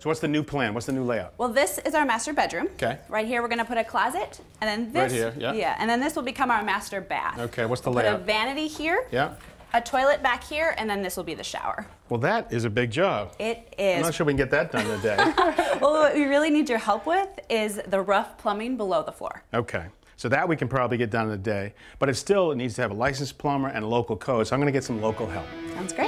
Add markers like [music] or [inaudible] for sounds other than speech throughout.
So what's the new plan? What's the new layout? Well, this is our master bedroom. Okay. Right here, we're gonna put a closet, and then Right this. here, yeah. Yeah, and then this will become our master bath. Okay, what's the We'll Put a vanity here. Yeah. A toilet back here, and then this will be the shower. Well, that is a big job. It is. I'm not sure we can get that done in a day. [laughs] well, what we really need your help with is the rough plumbing below the floor. okay. So that we can probably get done in a day, but it still needs to have a licensed plumber and a local code. So I'm going to get some local help. Sounds great.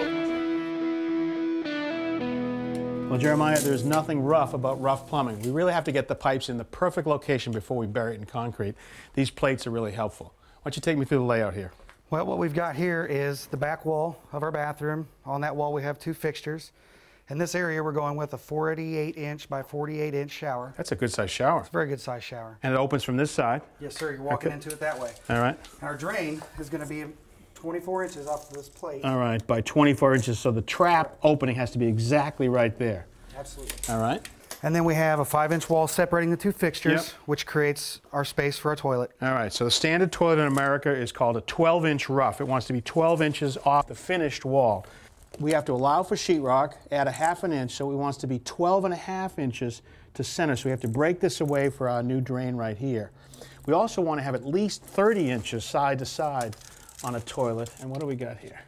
Well, Jeremiah, there's nothing rough about rough plumbing. We really have to get the pipes in the perfect location before we bury it in concrete. These plates are really helpful. Why don't you take me through the layout here? Well, what we've got here is the back wall of our bathroom. On that wall, we have two fixtures. In this area, we're going with a 48 inch by 48 inch shower. That's a good sized shower. It's very good size shower. And it opens from this side. Yes, sir. You're walking Okay. into it that way. All right. Our drain is going to be 24 inches off of this plate. All right, by 24 inches. So the trap opening has to be exactly right there. Absolutely. All right. And then we have a five inch wall separating the two fixtures, Yep. which creates our space for our toilet. All right, so the standard toilet in America is called a 12 inch rough. It wants to be 12 inches off the finished wall. We have to allow for sheetrock, add a half an inch, so it wants to be 12 and a half inches to center. So we have to break this away for our new drain right here. We also want to have at least 30 inches side to side on a toilet. And what do we got here?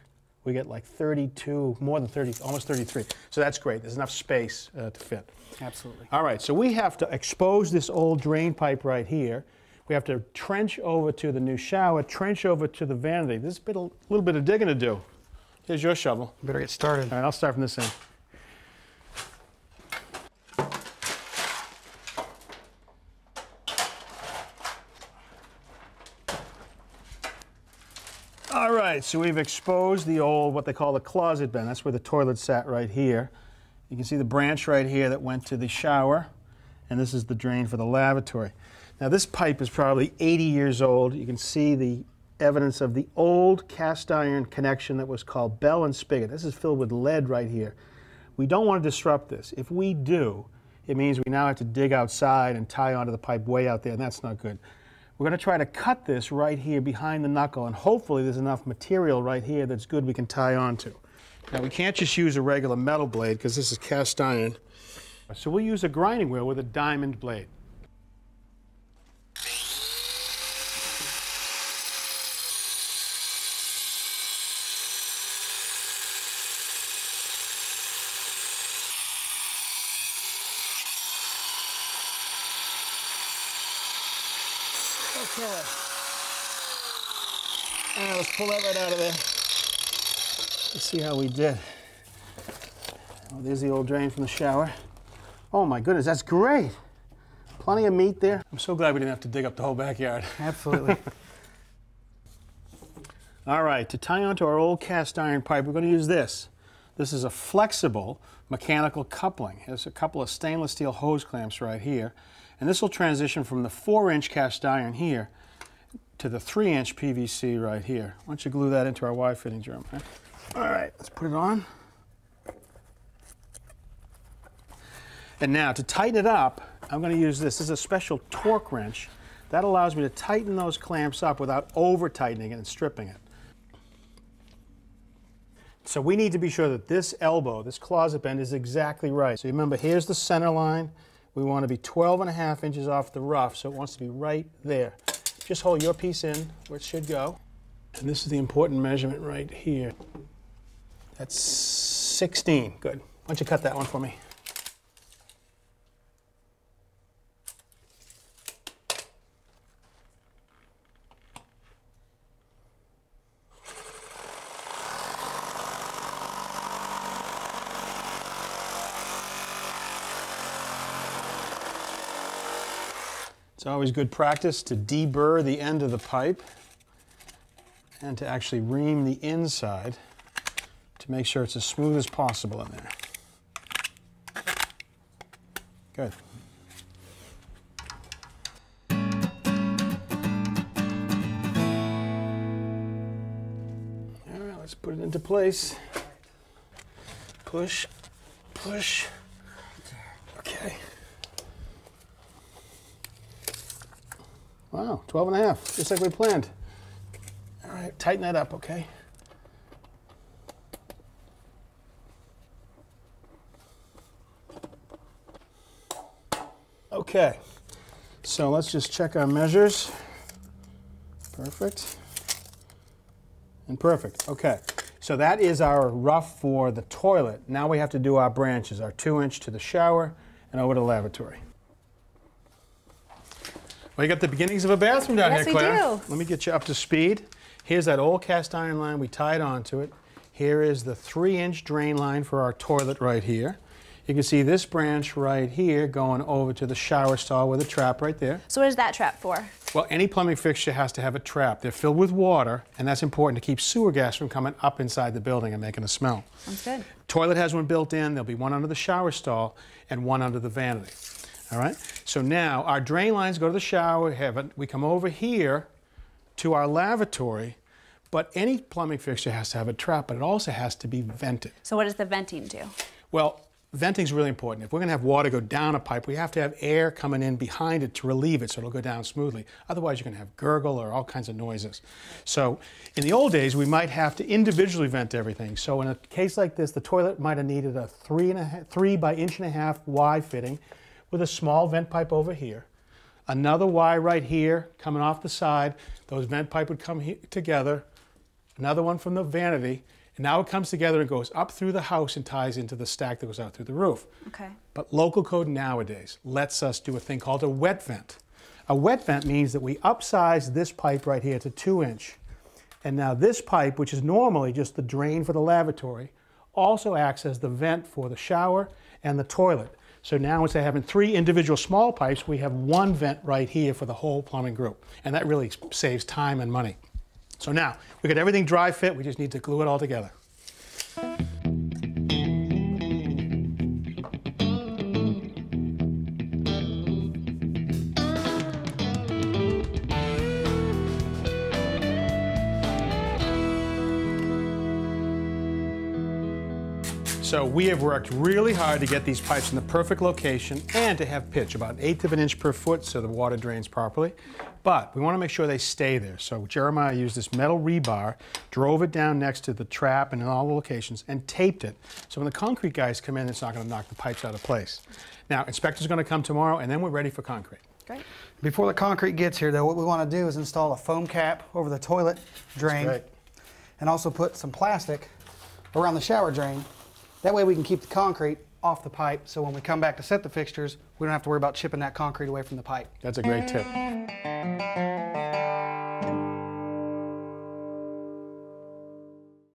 We get like 32, more than 30, almost 33. So that's great. There's enough space uh, to fit. Absolutely. All right, so we have to expose this old drain pipe right here. We have to trench over to the new shower, trench over to the vanity. There's a bit, a little bit of digging to do. Here's your shovel. Better get started. All right, I'll start from this end. All right, so we've exposed the old, what they call the closet bend. That's where the toilet sat right here. You can see the branch right here that went to the shower, and this is the drain for the lavatory. Now this pipe is probably 80 years old. You can see the evidence of the old cast iron connection that was called bell and spigot. This is filled with lead right here. We don't want to disrupt this. If we do, it means we now have to dig outside and tie onto the pipe way out there, and that's not good. We're going to try to cut this right here behind the knuckle, and hopefully there's enough material right here that's good we can tie onto. Now we can't just use a regular metal blade because this is cast iron. So we'll use a grinding wheel with a diamond blade. Let's pull that right out of there. Let's see how we did. Oh, there's the old drain from the shower. Oh my goodness, that's great. Plenty of meat there. I'm so glad we didn't have to dig up the whole backyard. [laughs] Absolutely. All right, to tie onto our old cast iron pipe, we're going to use this. This is a flexible mechanical coupling. There's a couple of stainless steel hose clamps right here. And this will transition from the 4-inch cast iron here to the 3-inch PVC right here. Why don't you glue that into our Y fitting, Jeremiah? All right, let's put it on. And now, to tighten it up, I'm going to use this. This is a special torque wrench. That allows me to tighten those clamps up without over-tightening it and stripping it. So we need to be sure that this elbow, this closet bend, is exactly right. So remember, here's the center line. We want to be 12 and a half inches off the rough, so it wants to be right there. Just hold your piece in where it should go. And this is the important measurement right here. That's 16. Good. Why don't you cut that one for me? It's always good practice to deburr the end of the pipe and to actually ream the inside to make sure it's as smooth as possible in there. Good. All right, let's put it into place. Push, push. Okay. Wow, 12 and a half, just like we planned. All right, tighten that up, okay? Okay, so let's just check our measures. Perfect. And perfect. Okay, so that is our rough for the toilet. Now we have to do our branches, our two inch to the shower and over to the lavatory. Well, you got the beginnings of a bathroom down Yes, here, we do. Let me get you up to speed. Here's that old cast iron line we tied onto it. Here is the three inch drain line for our toilet right here. You can see this branch right here going over to the shower stall with a trap right there. So what is that trap for? Well, any plumbing fixture has to have a trap. They're filled with water, and that's important to keep sewer gas from coming up inside the building and making a smell. Sounds good. Toilet has one built in. There'll be one under the shower stall and one under the vanity. All right. So now our drain lines go to the shower. Have it, we come over here to our lavatory, but any plumbing fixture has to have a trap, but it also has to be vented. So what does the venting do? Well, venting is really important. If we're going to have water go down a pipe, we have to have air coming in behind it to relieve it so it'll go down smoothly. Otherwise, you're going to have gurgle or all kinds of noises. So, in the old days, we might have to individually vent everything. So, in a case like this, the toilet might have needed a three and a half, three by inch and a half Y fitting with a small vent pipe over here. Another Y right here coming off the side. Those vent pipe would come together another one from the vanity, and now it comes together and goes up through the house and ties into the stack that goes out through the roof. Okay. But local code nowadays lets us do a thing called a wet vent. A wet vent means that we upsize this pipe right here to two inch. And now this pipe, which is normally just the drain for the lavatory, also acts as the vent for the shower and the toilet. So now instead of having three individual small pipes, we have one vent right here for the whole plumbing group. And that really saves time and money. So now, we got everything dry fit, we just need to glue it all together. So we have worked really hard to get these pipes in the perfect location and to have pitch, about an eighth of an inch per foot so the water drains properly. But we want to make sure they stay there. So Jeremiah used this metal rebar, drove it down next to the trap and in all the locations, and taped it. So when the concrete guys come in, it's not going to knock the pipes out of place. Now, inspector's going to come tomorrow, and then we're ready for concrete. Great. Before the concrete gets here, though, what we want to do is install a foam cap over the toilet drain and also put some plastic around the shower drain. That way we can keep the concrete off the pipe so when we come back to set the fixtures, we don't have to worry about chipping that concrete away from the pipe. That's a great tip.